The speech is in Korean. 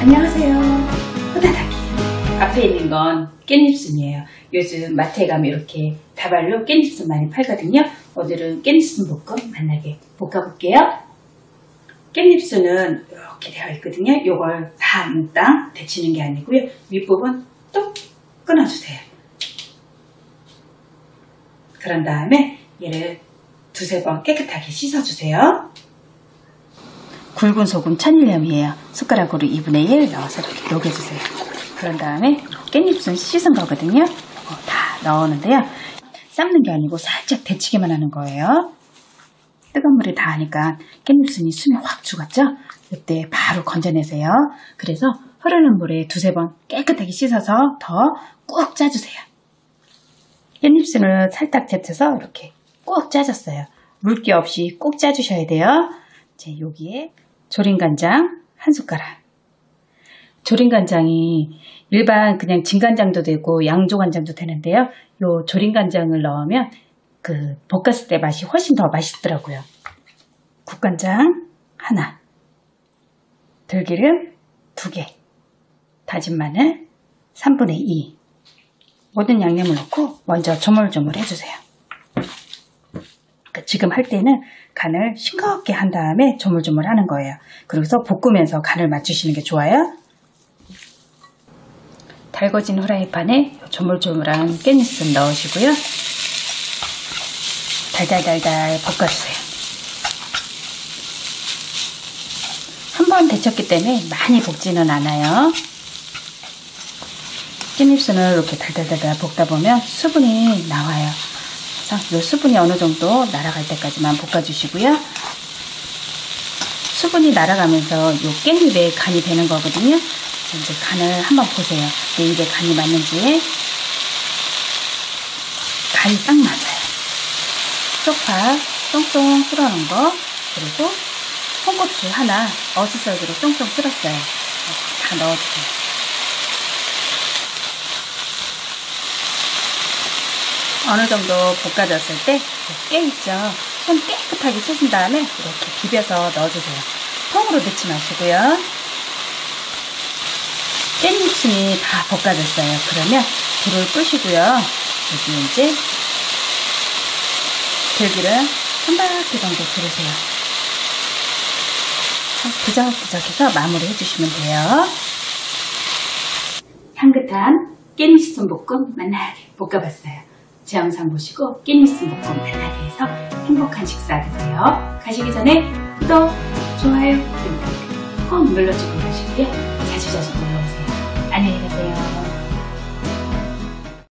안녕하세요. 호다닥이. 앞에 있는 건 깻잎순이에요. 요즘 마트에 가면 이렇게 다발로 깻잎순 많이 팔거든요. 오늘은 깻잎순 볶음 만나게 볶아볼게요. 깻잎순은 이렇게 되어 있거든요. 요걸 다 몽땅 데치는 게 아니고요. 윗부분 뚝 끊어주세요. 그런 다음에 얘를 두세 번 깨끗하게 씻어주세요. 굵은 소금 천일염이에요. 숟가락으로 2분의 1 넣어서 이렇게 녹여주세요. 그런 다음에 깻잎순 씻은 거거든요. 어, 다 넣었는데요. 삶는 게 아니고 살짝 데치기만 하는 거예요. 뜨거운 물에 다 하니까 깻잎순이 숨이 확 죽었죠? 이때 바로 건져내세요. 그래서 흐르는 물에 두세 번 깨끗하게 씻어서 더 꾹 짜주세요. 깻잎순을 살짝 데쳐서 이렇게 꾹 짜줬어요. 물기 없이 꾹 짜주셔야 돼요. 이제 여기에 조림간장 한 숟가락. 조림간장이 일반 그냥 진간장도 되고 양조간장도 되는데요. 요 조림간장을 넣으면 그 볶았을 때 맛이 훨씬 더 맛있더라고요. 국간장 하나, 들기름 두 개, 다진 마늘 3분의 2. 모든 양념을 넣고 먼저 조물조물 해주세요. 지금 할 때는 간을 싱겁게 한 다음에 조물조물 하는 거예요. 그래서 볶으면서 간을 맞추시는 게 좋아요. 달궈진 후라이팬에 조물조물한 깻잎을 넣으시고요. 달달달달 볶아주세요. 한 번 데쳤기 때문에 많이 볶지는 않아요. 깻잎순을 이렇게 달달달달 볶다 보면 수분이 나와요. 그래서 이 수분이 어느 정도 날아갈 때까지만 볶아주시고요. 수분이 날아가면서 이 깻잎에 간이 되는 거거든요. 이제 간을 한번 보세요. 내 입에 간이 맞는지. 간이 딱 맞아요. 쪽파 쫑쫑 쓸어놓은 거 그리고 홍고추 하나 어슷썰기로 쫑쫑 쓸었어요. 다 넣어주세요. 어느 정도 볶아졌을 때 깨 있죠. 손 깨끗하게 씻은 다음에 이렇게 비벼서 넣어주세요. 통으로 넣지 마시고요. 깻잎순이 다 볶아졌어요. 그러면 불을 끄시고요. 여기 이제 들기름 한 바퀴 정도 두르세요. 부적부적해서 마무리 해주시면 돼요. 향긋한 깻잎순 볶음 만나게 볶아봤어요. 제 영상 보시고 깻잎순 볶음 만나게 해서 행복한 식사 되세요. 가시기 전에 구독, 좋아요, 꼭 눌러주고 가시고요. 자주자주 놀러오세요.